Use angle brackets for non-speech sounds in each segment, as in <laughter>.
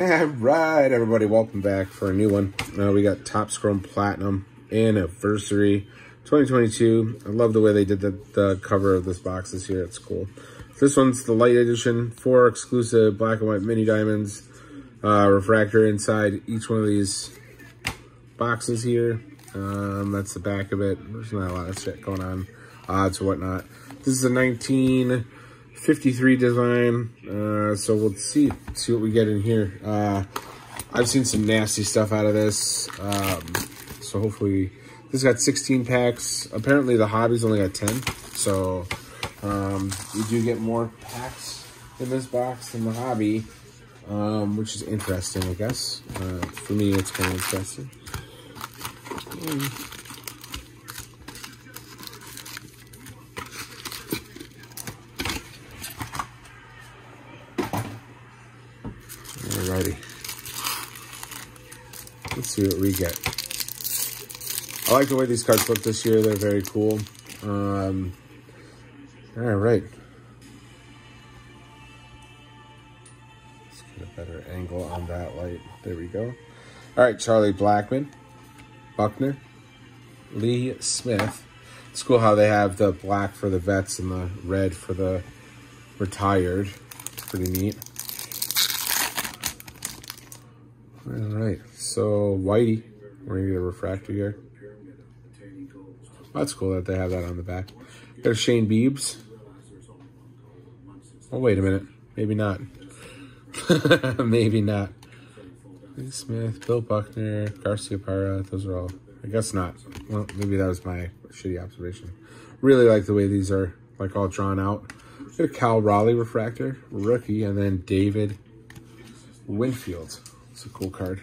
All right, everybody, welcome back for a new one. Uh, we got Topps Chrome Platinum Anniversary 2022. I love the way they did the, the cover of this box this year. It's cool. This one's the light edition, four exclusive black and white mini diamonds, uh, refractor inside each one of these boxes here. Um, that's the back of it. There's not a lot of shit going on, odds whatnot. This is a 1953 design, uh, so we'll see see what we get in here. Uh, I've seen some nasty stuff out of this, um, so hopefully this got 16 packs. Apparently the hobby's only got 10, so um, you do get more packs in this box than the hobby, um, which is interesting, I guess. Uh, for me, it's kind of interesting. Alrighty. Let's see what we get. I like the way these cards look this year. They're very cool. Um, all right. Let's get a better angle on that light. There we go. All right, Charlie Blackmon, Buckner, Lee Smith. It's cool how they have the black for the vets and the red for the retired. It's Pretty neat. All right, so Whitey, we're gonna get a refractor here. That's cool that they have that on the back. There's Shane Beebs. Oh, wait a minute. Maybe not. <laughs> Maybe not. Lee Smith, Bill Buckner, Garciaparra. Those are all. I guess not. Well, maybe that was my shitty observation. Really like the way these are like all drawn out. Cal Raleigh refractor, rookie, and then David Winfield. It's a cool card.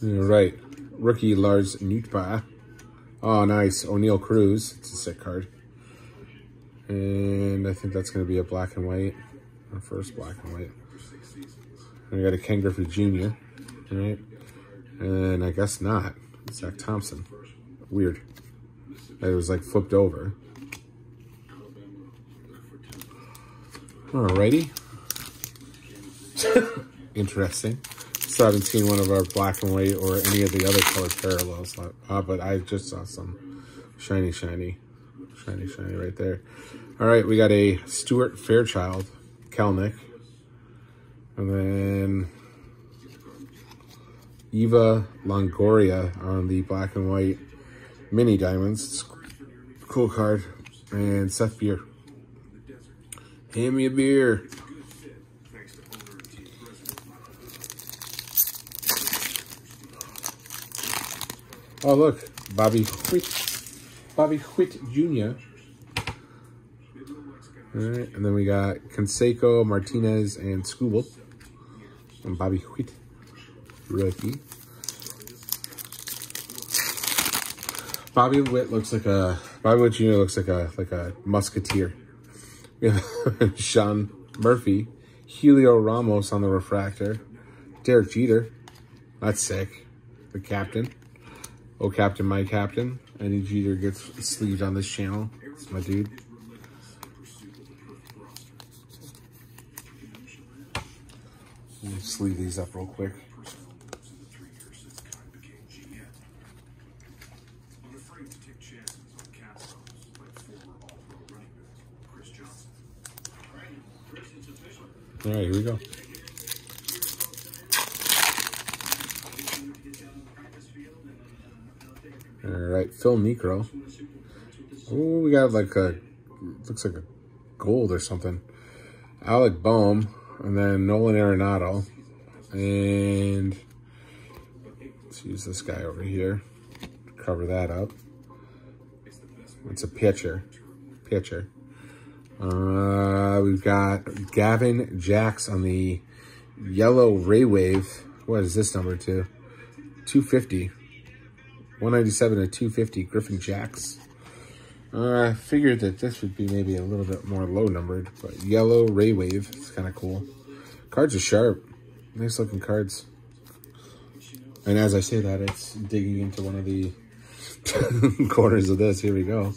All right, rookie Lars Nootbaar. Oh, nice. Oneil Cruz. It's a sick card. And I think that's going to be a black and white. Our first black and white. And we got a Ken Griffey Jr. All right. And I guess not. Zach Thompson. Weird. It was like flipped over. Alrighty. <laughs> Interesting. Still haven't seen one of our black and white or any of the other color parallels. Uh, but I just saw some shiny, shiny, shiny, shiny right there. All right, we got a Stuart Fairchild, Kelenic. And then Evan Longoria on the black and white mini diamonds. Cool card. And Seth Beer. Hand me a beer. Oh, look. Bobby Witt. Bobby Witt Jr. All right. And then we got Canseco, Martinez, and Skubal. And Bobby Witt. Rookie. Bobby Witt looks like a... Bobby Witt Jr. looks like a like a musketeer. <laughs> Sean Murphy. Heliot Ramos on the refractor. Derek Jeter. That's sick. The captain. Oh, Captain, my captain. Any Jeter gets sleeved on this channel. It's my dude. Let me sleeve these up real quick. All right, here we go. All right, Phil Niekro. Oh, we got like a, looks like a gold or something. Alec Bohm, and then Nolan Arenado. And let's use this guy over here to cover that up. It's a pitcher. Pitcher. Uh, we've got Gavin Jax on the yellow Ray Wave. What is this number to? 250. 197 to 250 Griffin Jax. Uh, I figured that this would be maybe a little bit more low numbered, but yellow Ray Wave. It's kind of cool. Cards are sharp. Nice looking cards. And as I say that, it's digging into one of the <laughs> corners of this. Here we go.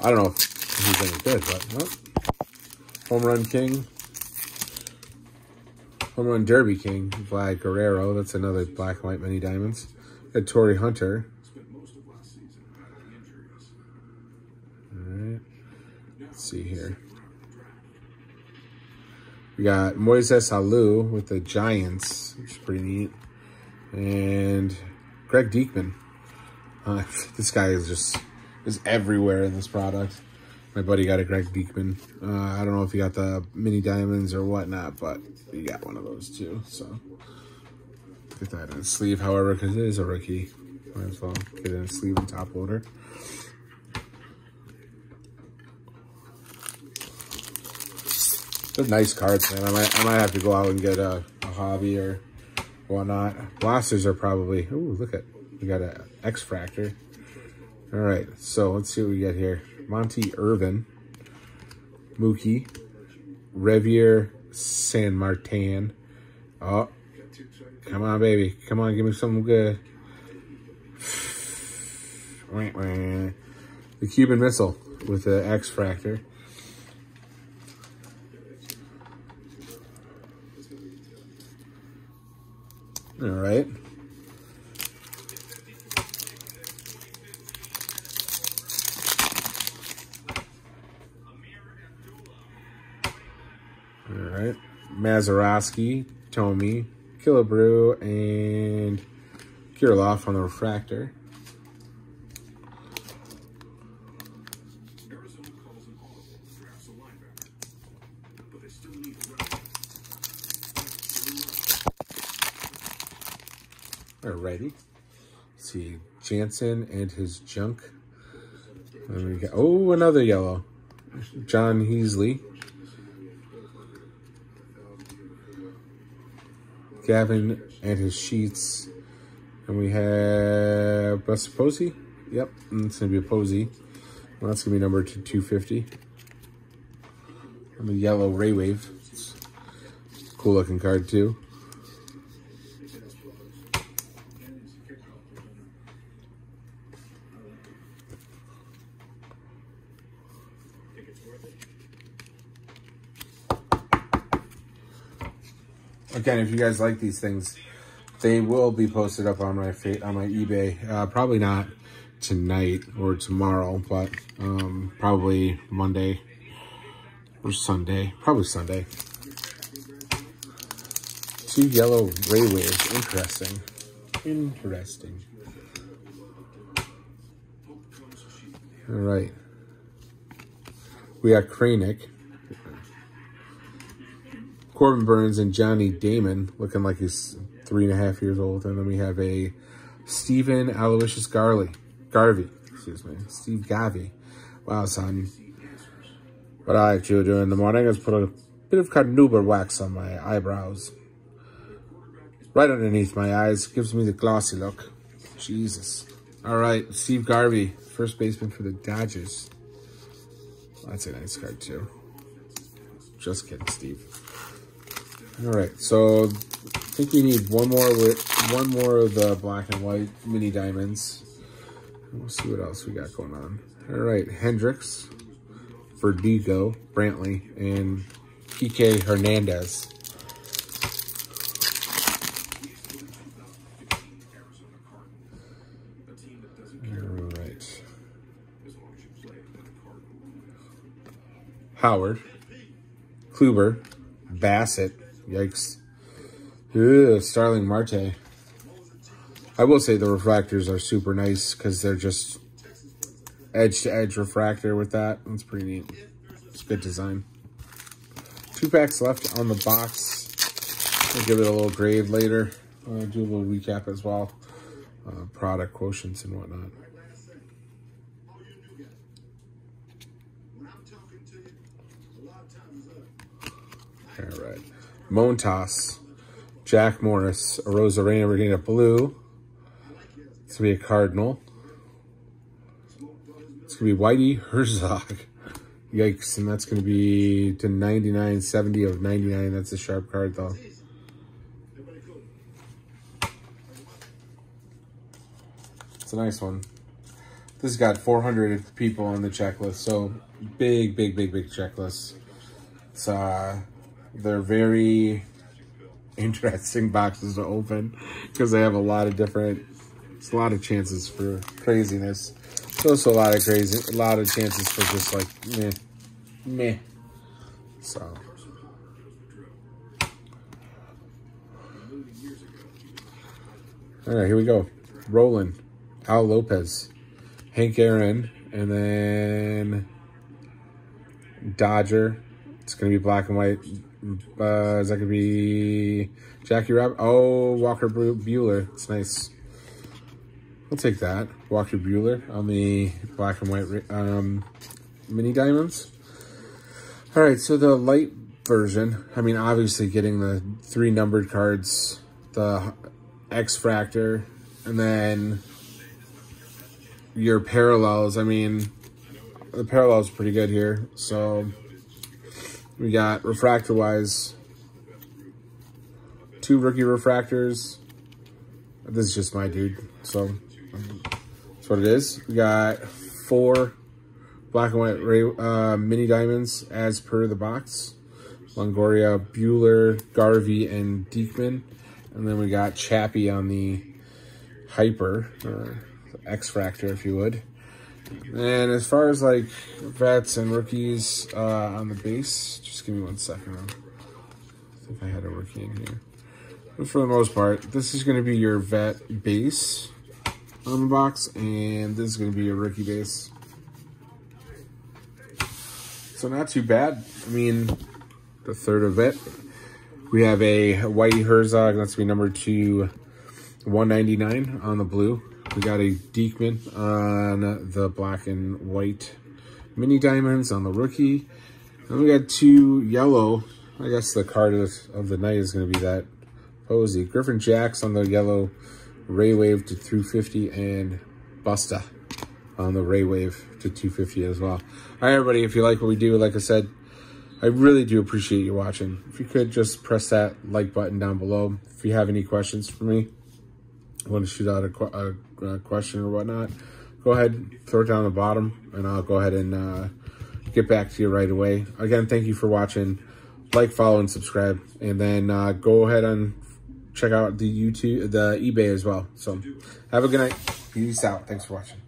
I don't know if he's any good, but home run king, home run derby king, Vlad Guerrero. That's another black and white mini diamonds. Got Torii Hunter. All right, let's see here. We got Moises Alou with the Giants, which is pretty neat. And Greg Deichmann. Uh, <laughs> this guy is just is everywhere in this product. My buddy got a Greg Deichmann. Uh, I don't know if he got the mini diamonds or whatnot, but he got one of those too. So get that in a sleeve, however, because it is a rookie. Might as well get in a sleeve and top loader. They're nice cards, man. I might, I might have to go out and get a, a hobby or whatnot. Blasters are probably, oh, look at, we got an X-Fractor. All right, so let's see what we get here. Monte Irvin, Mookie, Revier San Martin. Oh, come on, baby. Come on, give me something good. <sighs> The Cuban Missile with the X-Fractor. All right. All right. Mazeroski, Thome, Killebrew, and Kirilloff on the refractor. Alrighty. Let's see, Jansen and his junk. Got, oh, another yellow. Jon Heasley. Gavin and his sheets. And we have Buster Posey. Yep, it's going to be a Posey. Well, that's going to be number 250. And the yellow Ray Wave. Cool looking card too. Again, if you guys like these things, they will be posted up on my on my eBay. Uh, probably not tonight or tomorrow, but um, probably Monday or Sunday. Probably Sunday. Two yellow ray waves. Interesting. Interesting. All right. We got Kranick. Corbin Burnes and Johnny Damon looking like he's three and a half years old. And then we have a Stephen Aloysius Garley, Garvey, excuse me, Steve Garvey. Wow, son. What I actually do in the morning is put a bit of carnauba wax on my eyebrows. Right underneath my eyes. Gives me the glossy look. Jesus. All right, Steve Garvey, first baseman for the Dodgers. That's a nice card, too. Just kidding, Steve. All right, so I think we need one more with one more of the black and white mini diamonds. We'll see what else we got going on. All right, Hendricks, Verdugo, Brantley, and PK Hernandez. All right. Howard, Kluber, Bassitt, Yikes. Starling Marte. I will say the refractors are super nice because they're just edge-to-edge -edge refractor with that. That's pretty neat. It's good design. Two packs left on the box. I'll give it a little grade later. I'll do a little recap as well. Uh, product quotients and whatnot. All right. Montas, Jack Morris, a getting a blue. It's going to be a Cardinal. It's going to be Whitey Herzog. Yikes, and that's going to be to 99, 70 of 99. That's a sharp card, though. It's a nice one. This has got 400 people on the checklist, so big, big, big, big checklist. It's, uh, they're very interesting <laughs> boxes to open because they have a lot of different, it's a lot of chances for craziness. So it's a lot of crazy, a lot of chances for just like meh, meh. So. All right, here we go. Roland, Al Lopez, Hank Aaron, and then Dodger. It's going to be black and white. Uh, is that going to be Jackie Rabbit? Oh, Walker Buehler. It's nice. I'll take that. Walker Buehler on the black and white um, mini diamonds. All right, so the light version, I mean, obviously getting the three numbered cards, the X-Fractor, and then your parallels, I mean, the parallels pretty good here. So we got refractor-wise, two rookie refractors. This is just my dude, so that's what it is. We got four black and white uh, mini diamonds as per the box. Longoria, Buehler, Garvey, and Deichmann. And then we got Chappie on the Hyper. or X Fractor, if you would. And as far as like vets and rookies uh, on the base, just give me one second. I think I had a rookie in here. But for the most part, this is going to be your vet base on the box, and this is going to be your rookie base. So not too bad. I mean, the third of it. We have a Whitey Herzog, that's going to be number two, 199 on the blue. We got a Deichmann on the black and white mini diamonds on the rookie. And we got two yellow. I guess the card of, of the night is going to be that Posey. Griffin Jax on the yellow Ray Wave to 350 and Busta on the Ray Wave to 250 as well. All right, everybody, if you like what we do, like I said, I really do appreciate you watching. If you could just press that like button down below. If you have any questions for me, want to shoot out a, a, a, question or whatnot, go ahead, throw it down the bottom, and I'll go ahead and uh, get back to you right away. Again, thank you for watching. Like, follow, and subscribe. And then uh, go ahead and check out the YouTube, the eBay as well. So have a good night. Peace out. Thanks for watching.